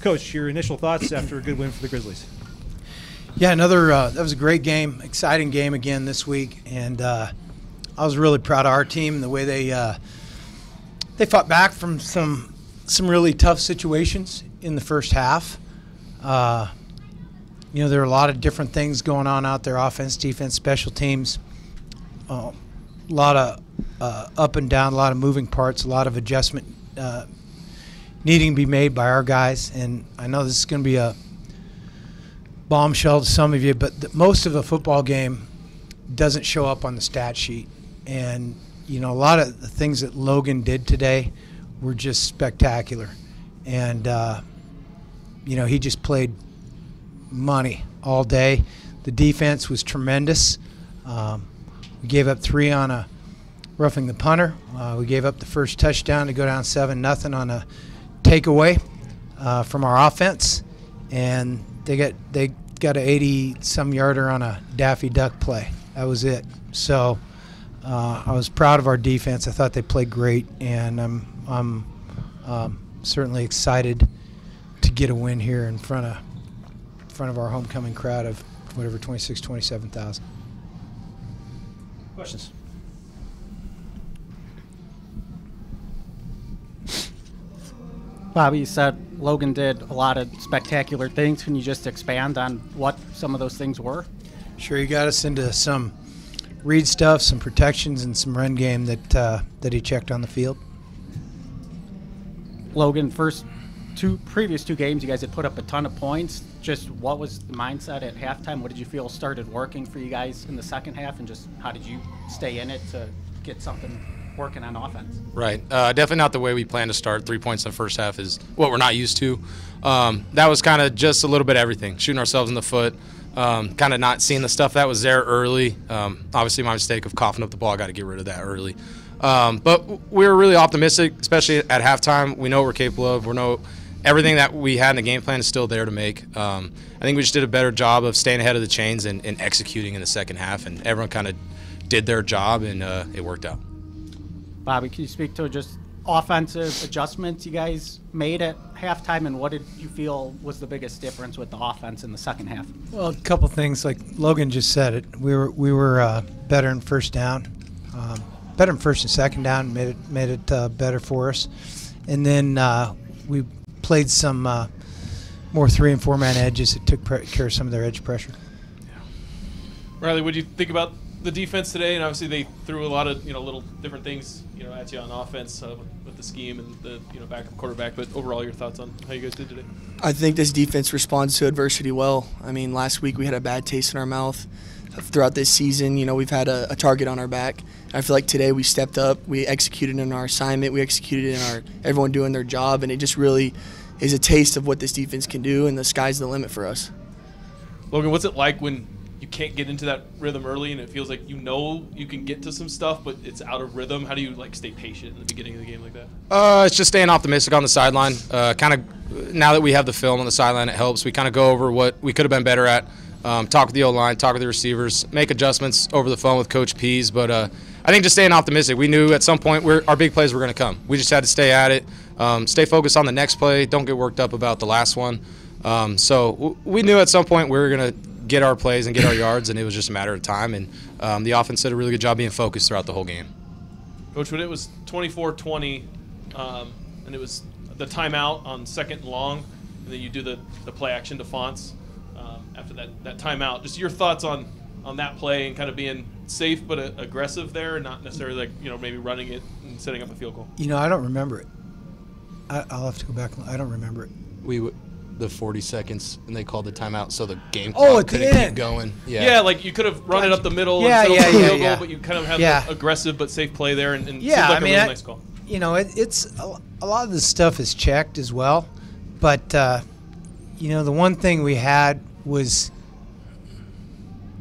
Coach, your initial thoughts after a good win for the Grizzlies? Yeah, another uh, that was a great game, exciting game again this week, and uh, I was really proud of our team the way they uh, they fought back from some some really tough situations in the first half. Uh, you know, there are a lot of different things going on out there: offense, defense, special teams. Uh, a lot of uh, up and down, a lot of moving parts, a lot of adjustment needing to be made by our guys. And I know this is going to be a bombshell to some of you, but the, most of a football game doesn't show up on the stat sheet. And, you know, a lot of the things that Logan did today were just spectacular. And, uh, you know, he just played money all day. The defense was tremendous. Um, we gave up three on a roughing the punter. Uh, we gave up the first touchdown to go down seven nothing on a takeaway uh, from our offense, and they got they got an 80 some yarder on a Daffy Duck play. That was it. So uh, I was proud of our defense. I thought they played great, and I'm I'm um, certainly excited to get a win here in front of in front of our homecoming crowd of whatever 26 27,000. Questions? Bobby, you said Logan did a lot of spectacular things. Can you just expand on what some of those things were? Sure, you got us into some read stuff, some protections, and some run game that uh, that he checked on the field. Logan, first two previous two games, you guys had put up a ton of points. Just what was the mindset at halftime? What did you feel started working for you guys in the second half, and just how did you stay in it to get something working on offense. Right. Uh, definitely not the way we plan to start. Three points in the first half is what we're not used to. Um, that was kind of just a little bit everything, shooting ourselves in the foot, um, kind of not seeing the stuff that was there early. Um, obviously, my mistake of coughing up the ball. I got to get rid of that early. Um, but we were really optimistic, especially at halftime. We know what we're capable of. We know everything that we had in the game plan is still there to make. Um, I think we just did a better job of staying ahead of the chains and, and executing in the second half, and everyone kind of did their job, and uh, it worked out. Bobby, can you speak to just offensive adjustments you guys made at halftime, and what did you feel was the biggest difference with the offense in the second half? Well, a couple things, like Logan just said it. We were we were uh, better in first down, um, better in first and second down, made it made it uh, better for us, and then uh, we played some uh, more three and four man edges that took care of some of their edge pressure. Yeah. Riley, what do you think about the defense today, and obviously they threw a lot of you know little different things you know at you on offense uh, with, with, the scheme and the you know backup quarterback. But overall, your thoughts on how you guys did today? I think this defense responds to adversity well. I mean, last week we had a bad taste in our mouth. Throughout this season, you know, we've had a, a target on our back. I feel like today we stepped up. We executed in our assignment. We executed in our everyone doing their job, and it just really is a taste of what this defense can do. And the sky's the limit for us. Logan, what's it like when you can't get into that rhythm early, and it feels like you know you can get to some stuff, but it's out of rhythm. How do you like stay patient in the beginning of the game like that? Uh, it's just staying optimistic on the sideline. Uh, kind of now that we have the film on the sideline, it helps. We kind of go over what we could have been better at. Um, talk with the O line, talk with the receivers, make adjustments over the phone with Coach Pease. But uh, I think just staying optimistic. We knew at some point our big plays were going to come. We just had to stay at it, um, stay focused on the next play. Don't get worked up about the last one. Um, so we knew at some point we were going to get our plays and get our yards, and it was just a matter of time. And um, the offense did a really good job being focused throughout the whole game. Coach, when it was 24-20, um, and it was the timeout on second and long, and then you do the, the play action to Fonts um, after that, that timeout. Just your thoughts on, on that play and kind of being safe but uh, aggressive there, and not necessarily like you know maybe running it and setting up a field goal. You know, I don't remember it. I, will have to go back. I don't remember it. We the 40 seconds and they called the timeout so the game oh, at couldn't keep going. Yeah. yeah, like you could have run it up the middle yeah, and yeah, yeah, yeah, goal, yeah. but you kind of have yeah. the aggressive but safe play there and, and yeah, like I mean, really I, nice call. You know, it, it's a, a, lot of the stuff is checked as well, but uh, you know, the one thing we had was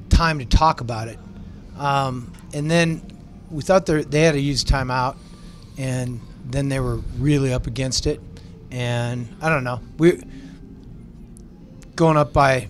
time to talk about it, um, and then we thought they had to use timeout, and then they were really up against it, and I don't know, we going up by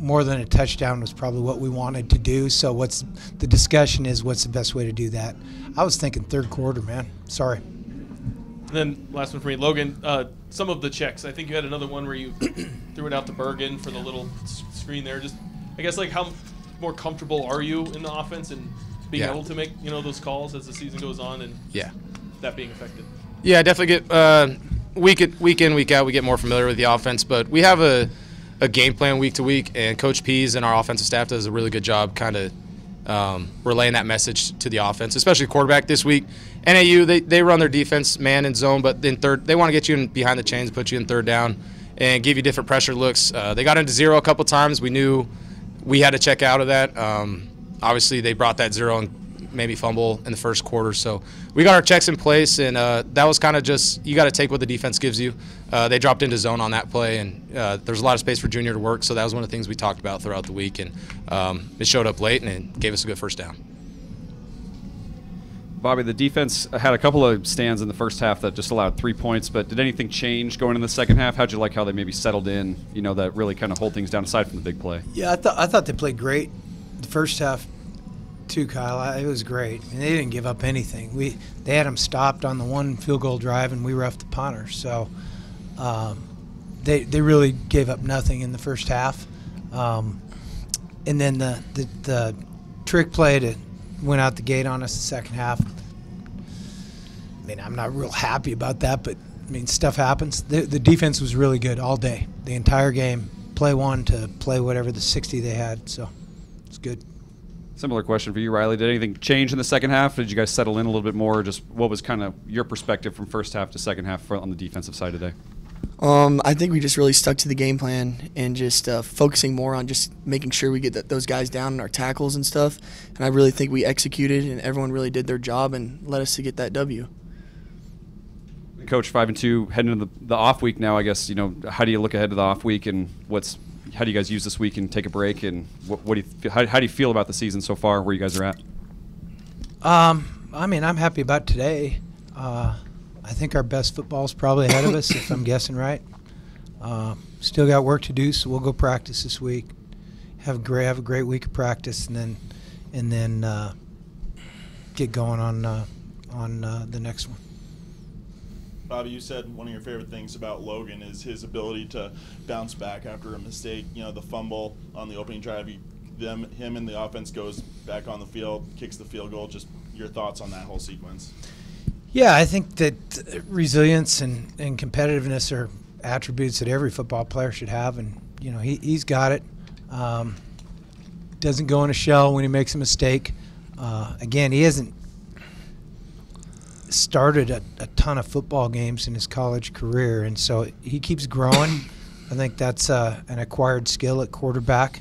more than a touchdown was probably what we wanted to do. So what's the discussion is what's the best way to do that? I was thinking third quarter, man. Sorry. And then last one for me, Logan. Uh, some of the checks. I think you had another one where you threw it out to Bergen for the little s- screen there. Just, I guess, like how more comfortable are you in the offense and being Yeah. able to make you know those calls as the season goes on and Yeah. that being affected. Yeah, definitely get uh, week week in week out. We get more familiar with the offense, but we have a, a game plan week to week, and Coach Pease and our offensive staff does a really good job, kind of um, relaying that message to the offense, especially quarterback this week. NAU they, they run their defense man and zone, but then third they want to get you in behind the chains, put you in third down, and give you different pressure looks. Uh, they got into zero a couple times. We knew we had to check out of that. Um, obviously, they brought that zero and maybe fumble in the first quarter. So we got our checks in place, and uh, that was kind of just you got to take what the defense gives you. Uh, they dropped into zone on that play, and uh, there's a lot of space for Junior to work. So that was one of the things we talked about throughout the week, and um, it showed up late and it gave us a good first down. Bobby, the defense had a couple of stands in the first half that just allowed three points, but did anything change going in the second half? How'd you like how they maybe settled in, you know, that really kind of hold things down aside from the big play? Yeah, I thought I thought they played great. The first half, too, Kyle. It was great. And they didn't give up anything. We they had them stopped on the one field goal drive, and we roughed the punter. So um, they they really gave up nothing in the first half. Um, and then the, the the trick play that went out the gate on us the second half. I mean, I'm not real happy about that, but I mean, stuff happens. The, the defense was really good all day, the entire game, play one to play whatever the 60 they had. So it's good. Similar question for you, Riley. Did anything change in the second half? Did you guys settle in a little bit more? Just what was kind of your perspective from first half to second half for, on the defensive side today? Um, I think we just really stuck to the game plan and just uh, focusing more on just making sure we get th- those guys down in our tackles and stuff. And I really think we executed, and everyone really did their job and led us to get that W. Coach, five and two, heading into the, the off week now. I guess you know how do you look ahead to the off week and what's how do you guys use this week and take a break and what, what do you how, how do you feel about the season so far? Where you guys are at? Um, I mean, I'm happy about today. Uh, I think our best football is probably ahead of us, if I'm guessing right. Uh, still got work to do, so we'll go practice this week. Have a great have a great week of practice, and then and then uh, get going on uh, on uh, the next one. Bobby, you said one of your favorite things about Logan is his ability to bounce back after a mistake. You know, the fumble on the opening drive, he, them, him, and the offense goes back on the field, kicks the field goal. Just your thoughts on that whole sequence? Yeah, I think that resilience and, and competitiveness are attributes that every football player should have, and you know he he's got it. Um, doesn't go in a shell when he makes a mistake. Uh, again, he hasn't started a, a ton of football games in his college career, and so he keeps growing. I think that's uh, an acquired skill at quarterback.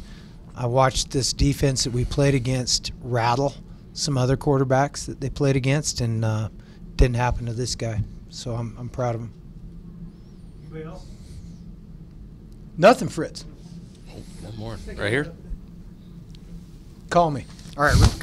I watched this defense that we played against rattle some other quarterbacks that they played against, and uh, didn't happen to this guy. So I'm, I'm proud of him. Anybody else? Nothing, Fritz. One more right here. Call me. All right.